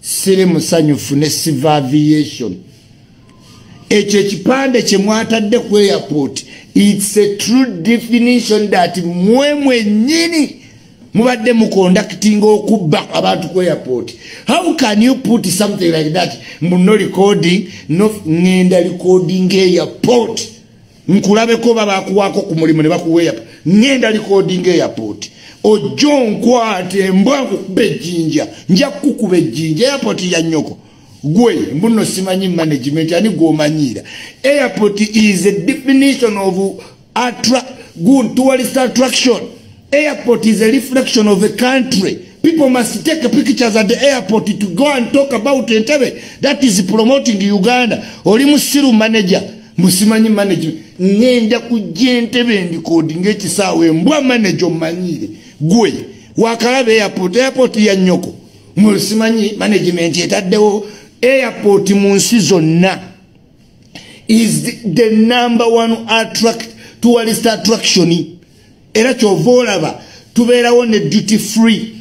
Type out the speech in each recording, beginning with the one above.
siri musanyufu ne siva aviation ekyo ekipande kyemwatadde ku airport its a true definition that mwe mwennyini mubadde mukondakitinga okubba abantu ku airport. How can you put something like that muno recording no ngenda recording airport? Nkulabeko babakuwako ku mulimu ne bakuwa airport. Ngenda recording airport ojjo nkwate embwa nkukuba ejjinja. Nja kukuba ejjinja airport ya nnyoko. Gwe mbuno simanyi management ani gwomanyira airport is a definition of attra good tourist attraction. Airport is a reflection of a country. People must take pictures at the airport to go and talk about entebe that is promoting uganda. Oli musiru manager musimanyi management. Ngenda kujja entebe ndikodi ngaekisaawa embwa manager omanyire gwe. Wakalaba airport airport ya nnyoko musimanyi management etaddewo. Airport mu nsi zonna is the, number one attract, tourist attraction. Era kyova olaba tubeerawo ne duty free.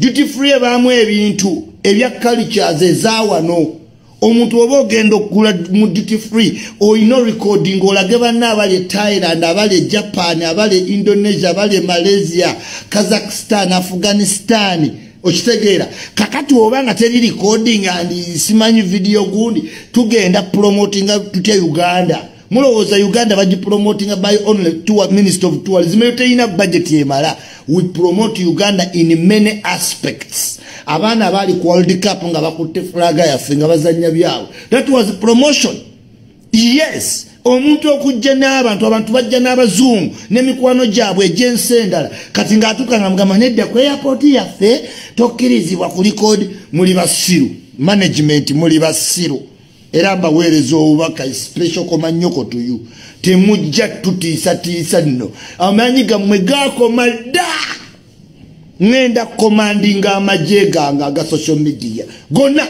Duty free ebaamu ebintu ebya cultures ezawano omuntu oba ogenda okugula mu duty free olina recording olage banna abali e thailand abali e japan abali e indonesia abali e malaysia kazakhstan afghanistan okitegeera. Kakati oba nga teri recording andi simanyi video gundi tugenda promotinga tutya uganda mulowooza uganda bagipromotinga by only tour minister of tourism eyo terina budget emala we promote uganda in many aspects. Abaana baali ku world cup nga bakutte fulaga yaffe nga bazanya byabwe. That was promotion. Yes omuntu okujja n'abantu abantu bajja n'abazungu n'emikwano gyabwe egyensi endala. Kati ng'atuuka nga mugamba nedda ku airpoti yaffe tokkirizibwa ku likodi muli basiru. Management muli basiru era mbaweereza obubaka special komanyoko tuyu temujja tutiisatiisa nno. Amanyi gammwe gakoma dda. Ŋenda komandinga amagye gange aga social media. Gonna.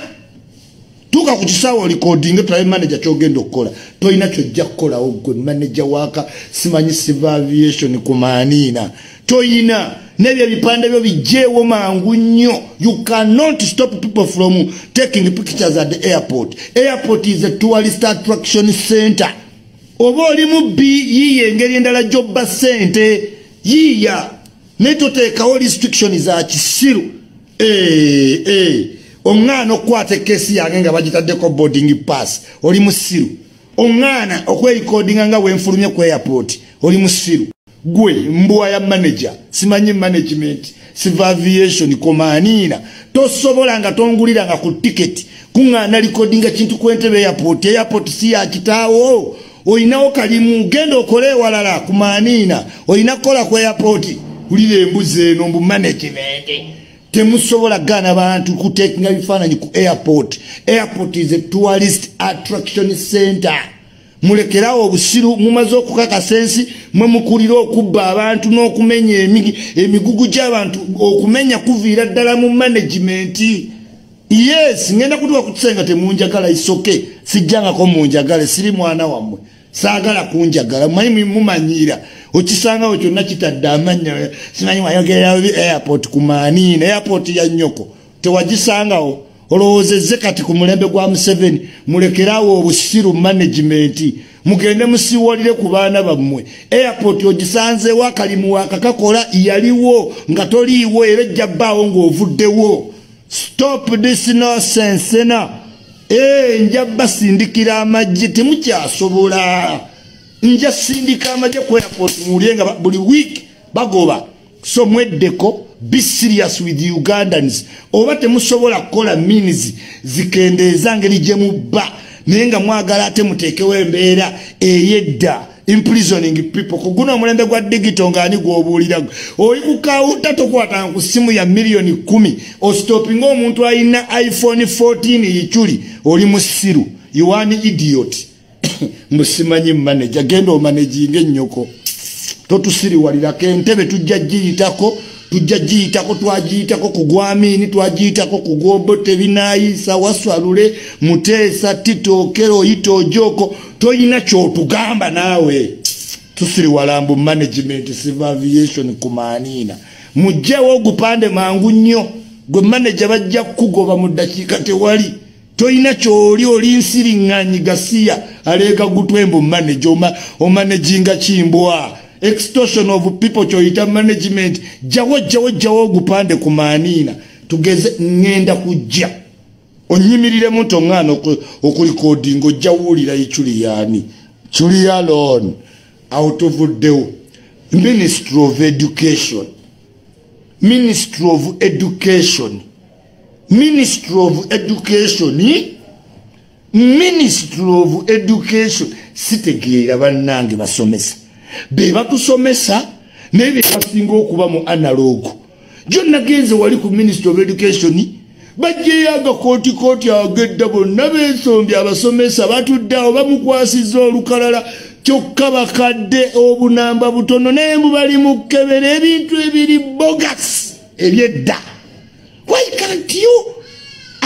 Tuuka ku kisaawa olikodinge tulabe manaja kyogenda okukola. Tolina kyojja kukolawo gwe manaja waaka. Simanyi civil aviation ku maaniina. Toyina nebyo ebipande byo bijeewo mangu nnyo. You cannot stop people from taking pictures at the airport. Airport is a tourist attraction center. Oba oli mubbi yiiya engeri endala gyobba sente yiiya. Naye toteekawo restriction za kisiru. Hey, hey. oŋŋaana okukwata ekesi yange nga bagitaddeko boarding pass oli musiru oŋŋaana okwerikodinga nga wenfulumye ku airport oli musiru gwe mbuwa ya manager simanyi management siva aviation komaaniina tosobola nga tonguliranga ku tiketi kuŋŋaana likodinga kintu kwentebe airport. Airport si yakitaawo olinawo kalimu genda okole ewalala ku maaniina olina kukola ku airport wulira embuzi eno mbu management. Temusobola gaana bantu kutekinga bifaananyi ku airport. Airport is a tourist attraction center mulekerawo obusiru mumaze okukakasa ensi mwe mukulira okubba abantu n'okumenya emigugu gy'abantu okumenya kuviira ddala mu management. Yes ngenda kutuwa ku kisenga temunjagala isoke sijjangako munjagale siri mwana wammwe. Saagala kunjagala mumanyi mumanyira okisangawo kyonna kitadde amanya simanyi wayogerera airport ku maaniina airport ya nnyoko. Tewagisangawo olowoozezze kati ku mulembe gwa museveni mulekerawo obusiru management mugende musiwolire ku baana bammwe. Airport ogisanzeewo akalimu wakakakola yaliwo nga toliiwo era ejja bbaawo ng'ovuddewo. Stop this nonsense na ee nja basindikira amagye temukyasobola. Nja sindika amagye ku airport muwulire nga buli week bagoba so mweddeko be serious with ugandans. Oba temusobola kukola means zikendeeza ngeri gye mubba. Naye nga mwagala ate muteekewo embeera eyedda imprisoning people. Kuguna omulembe gwa digito ngaani gwobuulira? Oli kukawunta tokwatanga ku simu ya miliyoni kumi ostopinga omuntu alina iphone 14 yikyuli oli musiru. Iwani idiot. Musimanyi manaja genda omanaginga ennyoko totusiriwalirako entebe tujja giyitako tujja giyitako twagiyitako ku gwamiini twagiyitako ku gwobo tebinaayisa waswalule muteesa titookero oyita ojoko toyina kyotugamba naawe. Tusiriwalambu management civil aviation ku maaniina mugjewo ogupande mangu nnyo. Gwe maneja bajja kukugoba mu ddakiika tewali. Tolina kyoli oli nsiriŋŋanyi gasiya aleega gutwembu maneja omanejinga kimbwa extortion of people kyoyita management. Jawo jawo jawo ogupande ku maaniina tugeze ŋŋenda kujja. Onyimiriremu nti oŋŋaana okulikodinga ojja wuwulira iculiyani culiyalon awotuvuddewo ministry of education. Ministry of education. Ministry of education ministry of education. Sitegeera bannange basomesa be batusomesa naye bebasinga okuba mu analog. Jo nagenze wali ku ministry of education bajjeyo agakootikooti agedda bonna bensombye abasomesa batuddeawo bamukwasiza olukalala kyokka bakadde obunamba butono naye mubali mukebera ebintu ebiri bogas ebyedda. Why can't you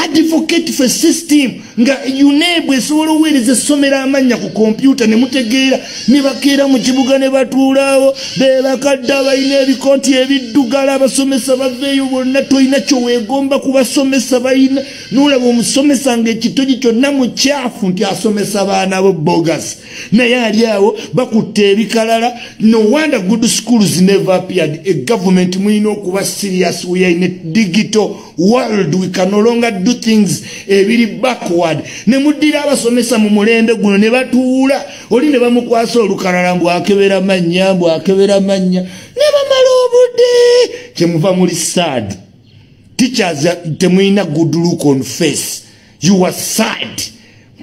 advocate for system nga uneb esobola oweereza essomero amanya ku kompyuta ne mutegeera ne bakeera mu kibuga ne batuulaawo bebakadde abalina ebikooti ebiddugala abasomesa baveeyo bonna tolina kyoweegomba ku basomesa balina. Nolaba omusomesa ngaekitogi kyonna mukyafu nti asomesa baana bo bogas naye ali awo bakutte ebikalala. No wonder good schools never appeared. Egavument mulina okuba serious. Weaine digital world. We can no longer do things ebiri backward. Ne muddira abasomesa mu mulembe guno ne batuula oli ne bamukwasa olukalala mbwakebera mannya mbwakebera mannya ne bamala obudde. Kyemuva muli sad. Teachers temulina good look on face. You are sad.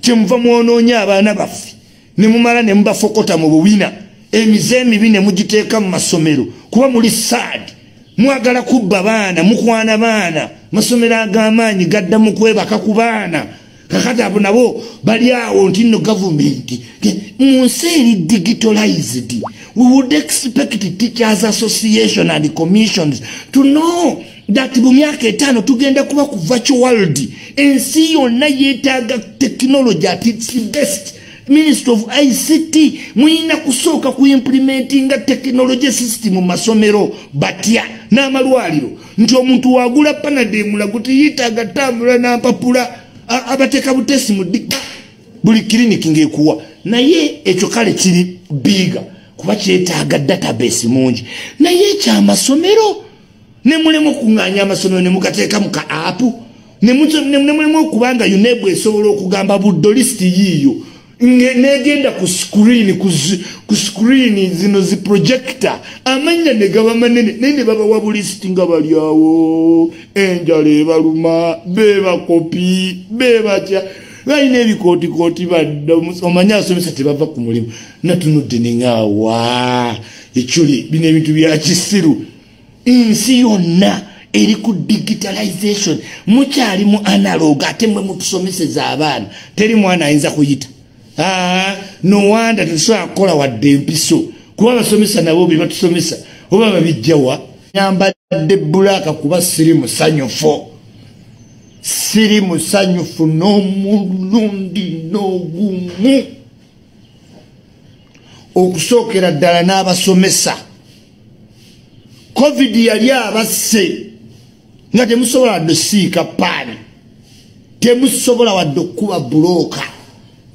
Kyemuva mwonoonya abaana baffe ne mumala ne mubafokota mu buwina. Emize emibi ne mugiteeka mu masomero. Kuba muli sad. Mwagala kubba baana mukwana baana masomero ag'amaanyi gadda mu kwebaka ku baana. Kakati abo nabo bali awo nti nno gavumenti mu nsi eri digitalized we would expect teachers association and commissions to know that mu myaka etaano tugenda kuba ku virtual world. Ensi yonna yeetaaga technology at its best ministry of ict mulina kusooka kuimplementinga technology system mu masomero batya n'amalwaliro. Nti omuntu wagula panademulago tiyitaaga tambula nampapula abateeka butesi mu buli kiriniki ngaekuwa naye ekyo kale kiri biiga kuba kyetaaga database mungi. Naye ekyamasomero nemulemu okuŋŋanya amasomero nemugateeka mu ka apu nemulemu okubanga unebu esobola okugamba buddo lisiti yiiyo negenda ku screen ku screen zino zi projector. Amanya ne gaba manene naye ne babawa bulisiti nga bali awo. Enjala ebaluma bebakopi bebatya. Balina ebikootikooti badda omanye abasomesa tebava ku mulimu. Natunudde neŋaawa ekyuli bino ebintu bya kisiru. Ensi yonna eri ku digitalization. Mukyali mu analog ate mwe mutusomeseza abaana. Teri mwana ayinza kuyita nowanda tetusobola kukola wadde empiso. Kuba abasomesa nabo bye batusomesa oba babijjawa nyambadde bulaaka kuba siri musanyufu. Siri musanyufu n'omulundi n'ogumu. Okusookera ddala n'abasomesa. Covid yali abasse nga temusobola wadde osiika paani temusobola wadde okukuba bulooka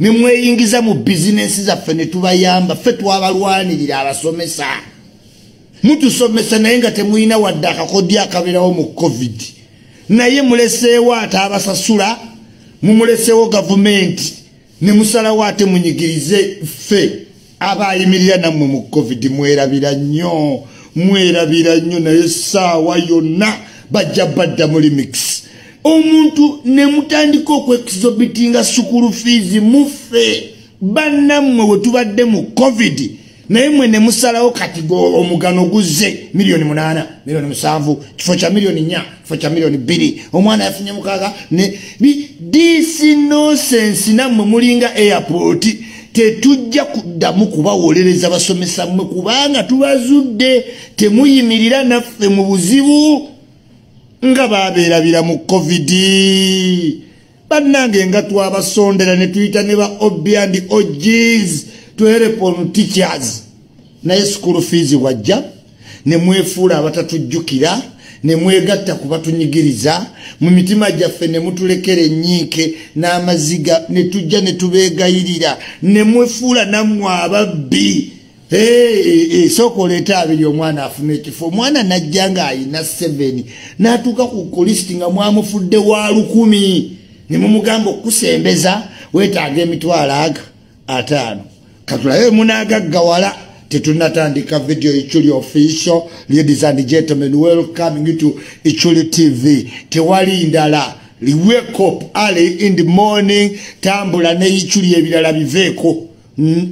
nemweyingiza mu bizinensi zaffe netubayamba ffe twabalwanirira abasomesa. Mutusomesa naye nga temulina wadde akakodi akabeerawo mu covid. Naye muleseewo ate abasasula mumuleseewo gavumenti nemusalawo ate munyigirize ffe. Abayimirira nammwe mu covid mwerabira nnyo mwerabira nnyo naye saawa yonna bajja badda mu limix omuntu nemutandika okwexobitinga sukulu fiizi muffe bannammwe wetubadde mu covid naye mwe nemusalawo kati omugano guzze miliyoni munana miliyoni musanvu kifo kya miliyoni nya kifo kya miliyoni bbiri. Omwana yafunye mukaaga disi nosensi nammwe mulinga airport tetujja kuddamu kubawolereza basomesa mmwe kubanga tubazudde temuyimirira naffe mu buzibu nga babeerabira mu covidi bannange nga twabasondera ne tuyita ne ba obiand ogis twelepon teachers. Naye school fees wajja ne mwefuula abatatujjukira ne mwegatta ku batunyigiriza mu mitima gyaffe ne mutulekera enyiike n'amaziga ne tujja ne tubeegayirira ne mwefuula nammwe ababbi sooka oleeta abiri omwana afuna ekifo omwana najja ng'ayina 7 n'atuuka ku kulisiti nga mwamufudde wa lukumi. Ne mumugamba okusembeza weetaaga emitwalo aga ataano. Katulabe munaagaggawala tetunatandika video ichuli official. Ladies and gentlemen welcoming to ichuli tv tewali ndala. Wake up early in the morning tambula ne ichuli ebirala biveeko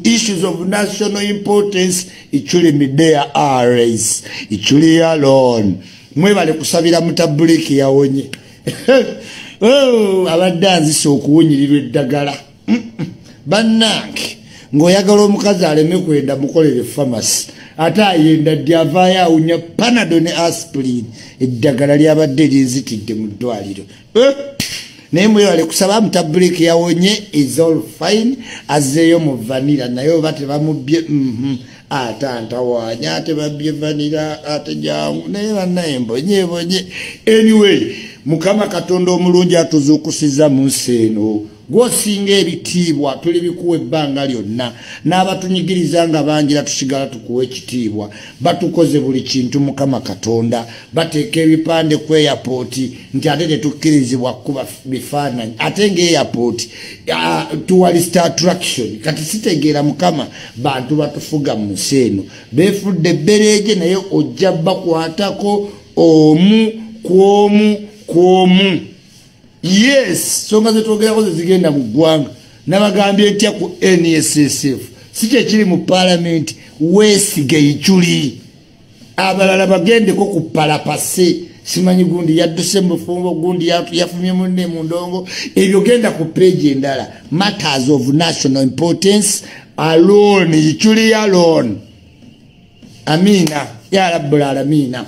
issues of national importance ichuli midea ares ichuli alone mwebale kusabira mutabuliki yawonye oh, abadde anzisa okuwunyirirwa eddagala. Bannange ng'oyagala omukazi aleme kwenda mukolere famasi ate ayenda ddi avaayo awunya panado ne aspirin. Eddagala lyabadde linzitidde mu ddwaliro. Eh? Naye mwewale kusaba mutabuliki yawonye isall fine azeeyo mu vanira naye oba tebamubye mhm. ate antawanya ate babye vanira ate jangu naye bannaye mbonyebonye anyway mukama katonda omulungi atuzuukusiza mu nsi eno gwosinga ebitiibwa tuli bikuwa ebbanga lyonna. N'abatunyigiriza nga bangira tusigala tukuwa ekitiibwa. Batukoze buli kintu mukama katonda. Bateeka ebipande ku eyapooti nti ate tetukkirizibwa kuba bifaananyi. Ate ngaeyapooti tuwalist attraction. Kati sitegeera mukama bantu batufuga mu nsi eno. Beefudde ebbereege naye ojja bakwatako omu kwomu kwomu yes songa zetwogerako zezigenda mu ggwanga. Nabagambye ntya ku nssf si kyekiri mu paalamenti weesige ikyuli abalala bagendeko ku palapase. Simanyi gundi yadduse mubufumbo gundi yafumye munne mu ndongo. Ebyo genda ku peegi endala. Matters of national importance alone ikyuli alone. Amiina ya rabbul alamina